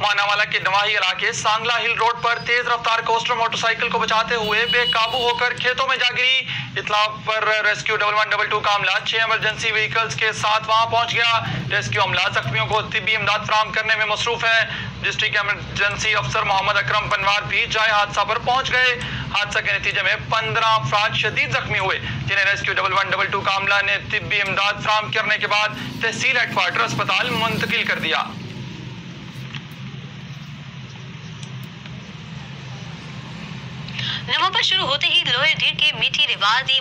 मानावाला के नवाही इलाके सांगला हिल रोड पर तेज रफ्तार कोस्टर मोटरसाइकिल को बचाते हुए बेकाबू होकर खेतों में जा गिरी। इतला पर rescue double one double two का अमला छह इमरजेंसी व्हीकल्स के साथ वहाँ पहुँच गया। रेस्क्यू अमला जख्मियों को तिब्बी इमदाद फराम करने में मसरूफ है। डिस्ट्रिक्ट इमरजेंसी अफसर मोहम्मद अकरम पनवार भी जाए हादसा पर पहुँच गए। हादसा के नतीजे में पंद्रह अफराद शदीद जख्मी हुए, जिन्हें rescue double one double two का अमला ने तिब्बी इमदाद फराम करने के बाद तहसील हेडक्वार्टर अस्पताल मुंतकिल कर दिया। नवंबर शुरू होते ही लोहे ढीर के मीठी रिवाजी